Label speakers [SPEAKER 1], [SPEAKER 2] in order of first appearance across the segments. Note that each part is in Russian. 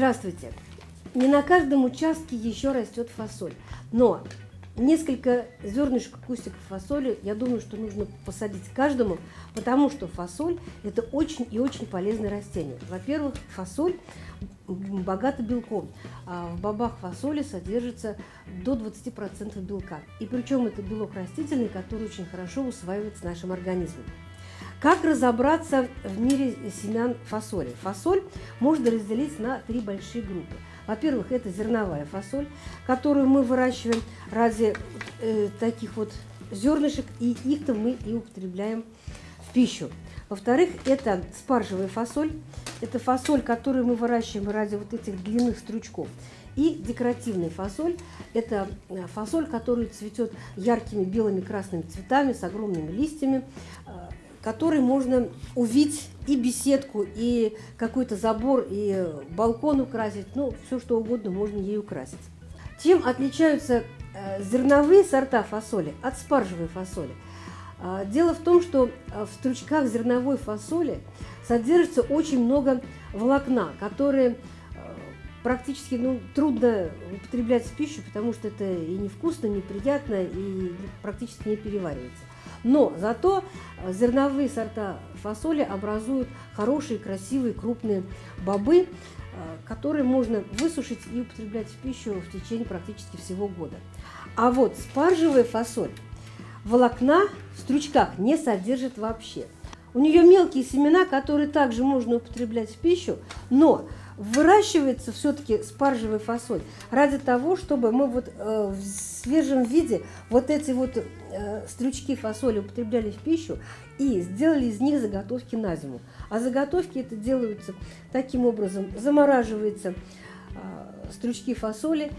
[SPEAKER 1] Здравствуйте! Не на каждом участке еще растет фасоль, но несколько зернышек кустиков фасоли, я думаю, что нужно посадить каждому, потому что фасоль – это очень и очень полезное растение. Во-первых, фасоль богата белком, а в бобах фасоли содержится до 20% белка. И причем это белок растительный, который очень хорошо усваивается нашим организмом. Как разобраться в мире семян фасоли? Фасоль можно разделить на три большие группы. Во-первых, это зерновая фасоль, которую мы выращиваем ради э, таких вот зернышек, и их-то мы и употребляем в пищу. Во-вторых, это спаржевая фасоль. Это фасоль, которую мы выращиваем ради вот этих длинных стручков. И декоративная фасоль – это э, фасоль, которая цветет яркими белыми красными цветами с огромными листьями, который можно увидеть и беседку, и какой-то забор, и балкон украсить, ну, все что угодно можно ей украсить. Чем отличаются э, зерновые сорта фасоли от спаржевой фасоли? А, дело в том, что э, в стручках зерновой фасоли содержится очень много волокна, которые практически ну, трудно употреблять в пищу, потому что это и невкусно, неприятно, и практически не переваривается. Но зато э, зерновые сорта фасоли образуют хорошие, красивые, крупные бобы, э, которые можно высушить и употреблять в пищу в течение практически всего года. А вот спаржевая фасоль волокна в стручках не содержит вообще. У нее мелкие семена, которые также можно употреблять в пищу, но выращивается все-таки спаржевая фасоль ради того, чтобы мы вот э, в свежем виде вот эти вот э, стручки фасоли употребляли в пищу и сделали из них заготовки на зиму. А заготовки это делаются таким образом, замораживаются э, стручки фасоли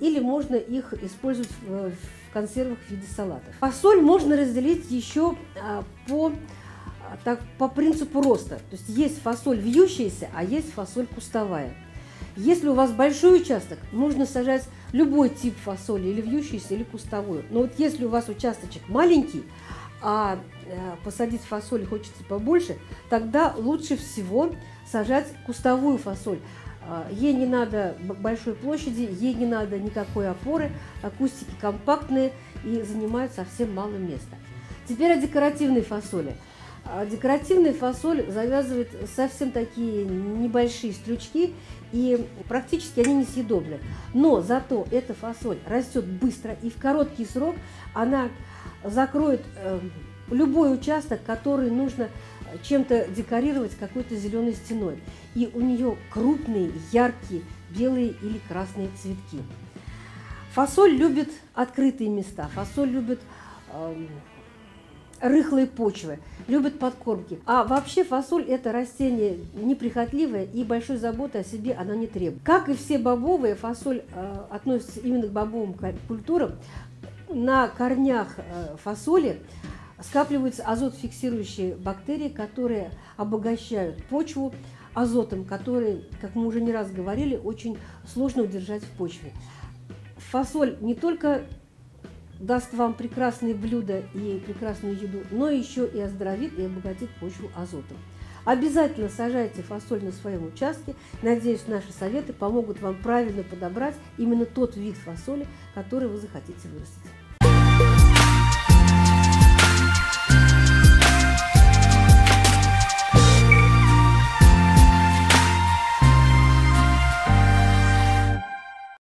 [SPEAKER 1] или можно их использовать в, в консервах в виде салатов. Фасоль можно разделить еще э, по так, по принципу роста. То есть есть фасоль вьющаяся, а есть фасоль кустовая. Если у вас большой участок, нужно сажать любой тип фасоли, или вьющийся, или кустовую. Но вот если у вас участочек маленький, а э, посадить фасоль хочется побольше, тогда лучше всего сажать кустовую фасоль. А, ей не надо большой площади, ей не надо никакой опоры, а кустики компактные и занимают совсем мало места. Теперь о декоративной фасоли. А декоративная фасоль завязывает совсем такие небольшие стручки, и практически они несъедобны. Но зато эта фасоль растет быстро, и в короткий срок она закроет э, любой участок, который нужно чем-то декорировать какой-то зеленой стеной. И у нее крупные, яркие, белые или красные цветки. Фасоль любит открытые места, фасоль любит э, рыхлые почвы, любят подкормки. А вообще фасоль – это растение неприхотливое и большой заботы о себе она не требует. Как и все бобовые, фасоль э, относится именно к бобовым культурам. На корнях э, фасоли скапливаются азотфиксирующие бактерии, которые обогащают почву азотом, который, как мы уже не раз говорили, очень сложно удержать в почве. Фасоль не только даст вам прекрасные блюда и прекрасную еду, но еще и оздоровит и обогатит почву азотом. Обязательно сажайте фасоль на своем участке. Надеюсь, наши советы помогут вам правильно подобрать именно тот вид фасоли, который вы захотите вырастить.